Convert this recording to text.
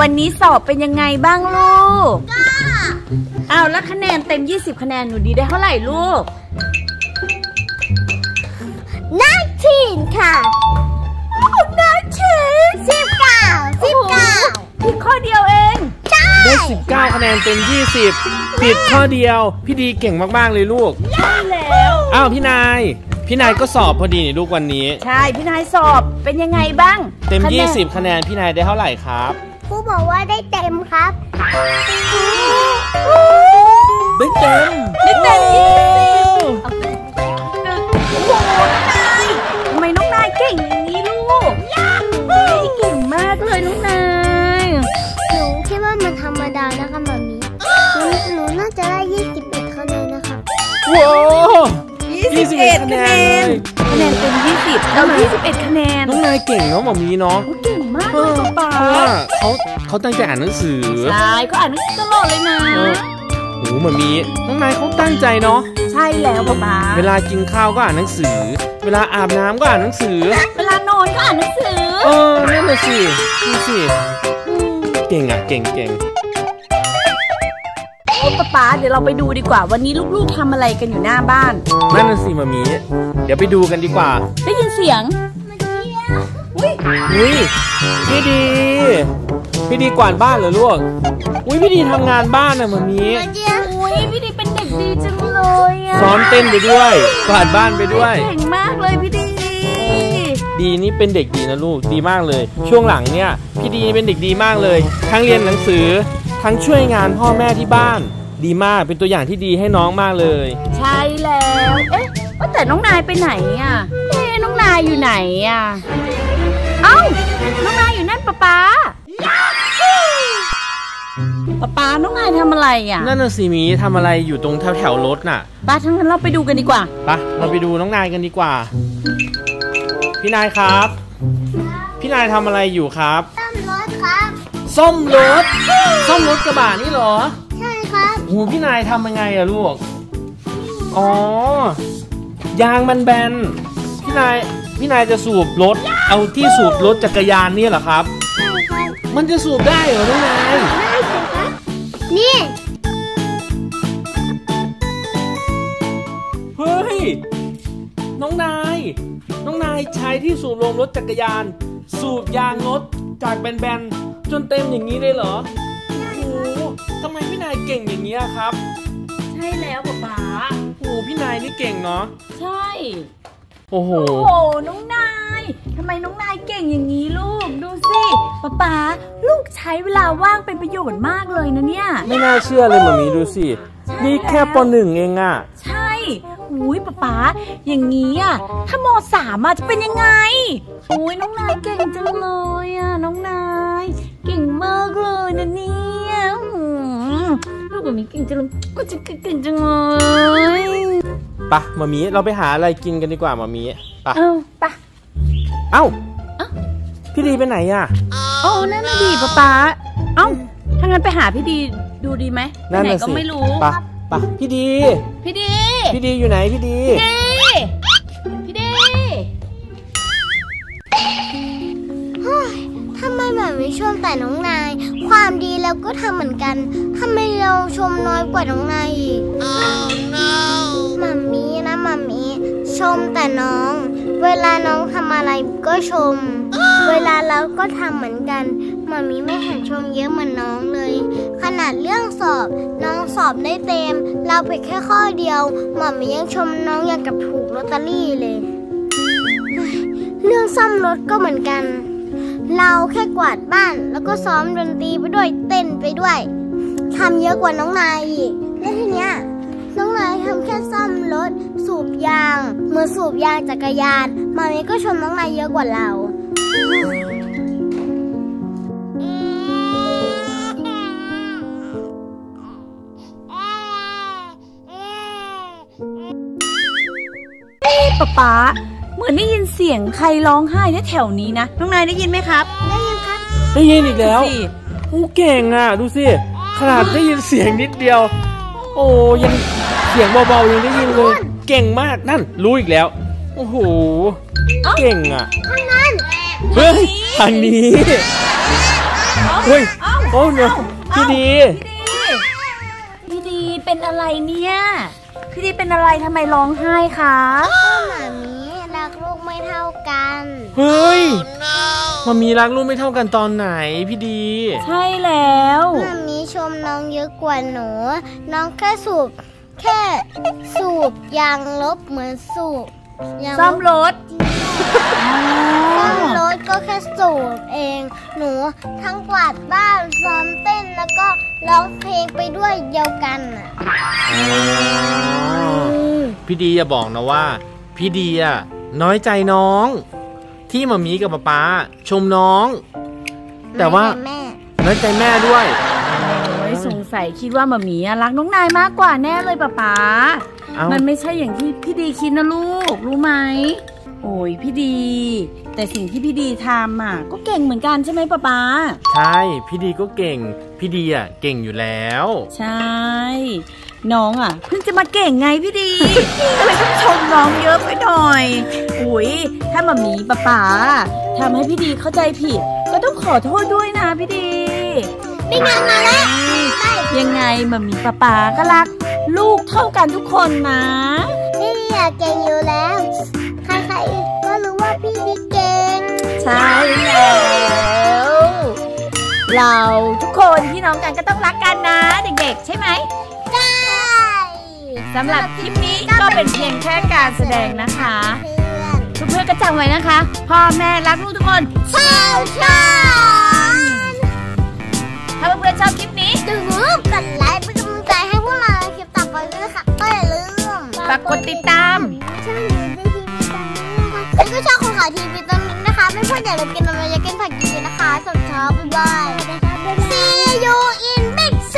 วันนี้สอบเป็นยังไงบ้างลูกอ้าวแล้วคะแนนเต็ม 20 คะแนนหนูดีได้เท่าไหร่ลูก นักทีนค่ะนักทีนสิบเก้าสิบเก้าผิดข้อเดียวเอง ใช่ ได้ 19 คะแนนเต็ม 20 ผิดข้อเดียว พี่ดีเก่งมาก ๆ เลยลูก ใช่แล้ว อ้าวพี่นาย พี่นายก็สอบพอดีนี่ลูกวันนี้ ใช่ พี่นายสอบเป็นยังไงบ้างเต็ม คะแนน 20 คะแนนพี่นายได้เท่าไหร่ครับ ครูบอกว่าได้เต็มครับได้เต็มได้เต็มยี่สิบโอ้โอ้โหน้องนายทำไมน้องนายเก่งอย่างนี้ลูกเฮ้ยเก่งมากเลยน้องนายหนูคิดว่ามันธรรมดานะคะมามีหนูหนูน่าจะได้ยี่สิบเอ็ดคะแนนนะคะโห21คะแนนเลยคะแนนเต็ม20แล้ว21คะแนนน้องนายเก่งเนาะหมอมีเนาะโอ้เก่งมากเอเลยอป๊า เพราะว่าเขาเขาตั้งใจอ่านหนังสือใช่ก็อ่านหนังสือตลอดเลยนะเออโอ้หมอมีน้องนายเขาตั้งใจเนาะใช่แล้วป๊าป๊าเวลากินข้าวก็อ่านหนังสือ เวลาอาบน้ำก็อ่านหนังสือ เวลานอนก็อ่านหนังสือ เออนั่นน่ะสิดูสิเก่งอะเก่งเก่งโอ้ป๊าป๊าเดี๋ยวเราไปดูดีกว่า วันนี้ลูกๆทำอะไรกันอยู่หน้าบ้านนั่นน่ะสิหมามีเดี๋ยวไปดูกันดีกว่า ได้ยินเสียงอุ้ยอุ้ยพี่ดี พี่ดีกวาดบ้านเหรอลูก อุ้ยพี่ดีทำงานบ้านน่ะหมามีมาเจียอุ้ยพี่ดีเป็นเด็กดีจังเลยอะซ้อมเต้นไปด้วยกวาดบ้านไปด้วย เก่งมากเลยพี่ดี ดีนี่เป็นเด็กดีนะลูก ดีมากเลย ช่วงหลังเนี่ย พี่ดีเป็นเด็กดีมากเลย ทั้งเรียนหนังสือ ทั้งช่วยงานพ่อแม่ที่บ้าน ดีมาก เป็นตัวอย่างที่ดีให้น้องมากเลย ใช่แล้ว เอ๊ะว่าแต่น้องนายไปไหนอะเอ๊ะน้องนายอยู่ไหนอะ เอ้า น้องนายอยู่นั่นป๊าป๊า ป๊าป๊าน้องนายทำอะไรอะนั่นน่ะสิหมีทำอะไรอยู่ตรงแถวแถวๆรถน่ะป้าทั้างนั้นเราไปดูกันดีกว่าไปะเราไปดูน้องนายกันดีกว่า พี่นายครับ พี่นายทำอะไรอยู่ครับตั้มรถครับซ่อมรถซ่อมรถกระบะนี่เหรอใช่ครับโอ้โหพี่นายทำยังไงอะลูกอ๋อยางมันแบนพี่นายพี่นายจะสูบรถ เอาที่สูบรถจักรยานนี่เหรอครับใช่ครับมันจะสูบได้เหรอน้องนายได้สิครับ นี่ เฮ้ย น้องนาย น้องนายใช้ที่สูบลมรถจักรยาน สูบยางรถจากแบนๆ จนเต็มอย่างนี้เลยเหรอ โอ้โหทำไมพี่นายเก่งอย่างนี้ยครับ ใช่แล้วป๊าป๊าโอ้โหพี่นายนี่เก่งเนาะ ใช่ โอ้โห โอ้โห น้องนาย ทำไมน้องนายเก่งอย่างนี้ลูก ดูสิป๊าป๊าลูกใช้เวลาว่างเป็นประโยชน์มากเลยนะเนี่ย ไม่น่าเชื่อเลยหมามีดูสิใช่นี่แค่ปหนึ่งเองอะใช่อุ้ยป๊าป๊าอย่างนี้อะถ้ามสามอะจะเป็นยังไงอุ้ยน้องนายเก่งจังเลยอะน้องนาย เก่งมากเลยนะเนี่ยอืมลูกแบบนี้เก่งจังเลยก็จะเก่งจังเลยปะหมามีเราไปหาอะไรกินกันดีกว่าหมามีปะเอ้าไปะ เอ้าเอ้าพี่ดีไปไหนอะโอ้นั่นน่ะดีป๊าป๊าเอ้าถ้างั้นไปหาพี่ดีดูดีไหมไปนั่นไหนน่ะก็สิไม่รู้ปะปะพี่ดี พี่ดี พี่ดีอยู่ไหนพี่ดี พี่ดีเฮ้ยทำไมแบบไม่ชมแต่น้องนาย ความดีเราก็ทำเหมือนกันทำไมเราชมน้อยกว่าน้องนายอีกมัมมี่นะมัมมี่ชมแต่น้อง เวลาน้องทำอะไรก็ชม เวลาเราก็ทำเหมือนกันมัมมี่ไม่เห็นชมเยอะเหมือนน้องเลย ขนาดเรื่องสอบ น้องสอบได้เต็ม เราไปแค่ข้อเดียวมัมมี่ยังชมน้องอย่างกับถูกลอตเตอรี่เลย เรื่องซ่อมรถก็เหมือนกัน เราแค่กวาดบ้านแล้วก็ซ้อมดนตรีไปด้วยเต้นไปด้วยทำเยอะกว่าน้องนายอีก แล้วทีเนี้ยน้องนายทำแค่ซ รถ สูบยางเหมือนสูบยางจักรยาน มามีก็ชมน้องนายเยอะกว่าเราป๊าป๊าเหมือนได้ยินเสียงใครร้องไห้ในแถวนี้นะ น้องนายได้ยินไหมครับ ได้ยินครับ ได้ยินอีกแล้วสิโอ้เก่งอะ ดูสิ ขนาดได้ยินเสียงนิดเดียว โอ้ยังเสียงเบาๆยังได้ยินเลย เก่งมากนั่นรู้อีกแล้ว โอ้โห เก่งอะ ทางนั้นเฮ้ยทางนี้ เฮ้ย โอ้เดี๋ยวพี่ดี พี่ดีเป็นอะไรเนี่ย พี่ดีเป็นอะไรทำไมร้องไห้คะก็หมามีรักลูกไม่เท่ากันเฮ้ยมามีรักลูกไม่เท่ากันตอนไหนพี่ดี ใช่แล้ว หมามีชมน้ องเยอะกว่าหนู น้องแค่สูบ แค่สูบยางลบเหมือนสูบยางลบซ่อมรถซ่อมรถก็แค่สูบเอง หนูทั้งกวาดบ้านซ้อมเต้นแล้วก็ร้องเพลงไปด้วยเดียวกันอะพี่ดีอย่าบอกนะว่า พี่ดีอะน้อยใจน้อง ที่มามีกับป๊าป๊าชมน้อง แต่ว่าแม่น้อยใจแม่ด้วยโอ้ย สงสัยคิดว่าหมามีอะรักน้องนายมากกว่าแน่เลยป๊าป๊าเอ้ามันไม่ใช่อย่างที่พี่ดีคิดนะลูก รู้ไหม โอ้ยพี่ดี แต่สิ่งที่พี่ดีทำอะก็เก่งเหมือนกันใช่ไหมป๊าป๊า ใช่ พี่ดีก็เก่ง พี่ดีอะเก่งอยู่แล้ว ใช่ น้องอะเพิ่งจะมาเก่งไงพี่ดีก็เลยต้องชมน้องเยอะไปหน่อยอุ้ยถ้ามามีป๊าป๊าทำให้พี่ดีเข้าใจผิด ก็ต้องขอโทษด้วยนะพี่ดี นี่ไงมาแล้วยังไงมามีป๊าป๊าก็รัก ลูกเท่ากันทุกคนนะพี่ดีอะเก่งอยู่แล้ว ใครๆก็รู้ว่าพี่ดีเก่งใช่แล้วเราทุกคนพี่น้องกันก็ต้องรักกันนะ เด็กๆ ใช่ไหมใช่สำหรับคลิปนี้ก็เป็นเพียงแค่การแสดงนะคะเพื่อนเพื่อนๆก็จำไว้นะคะ พ่อแม่รักลูกทุกคนชาวชา ถ้าเพื่อนๆชอบคลิปนี้อย่าลืมกดไลค์เป็นกำลังใจให้พวกเราคลิปต่อไปด้วยค่ะก็อย่าลืมฝากกดติดตามช่องยูทูบทีวีตอนนี้นะคะแล้วก็ช่องของขาวทีวีตอนนี้นะคะไม่พลาดอย่าลืมกินนมอย่ากินผักกีนะคะสวัสดีค่ะบ๊ายบาย See you in Big C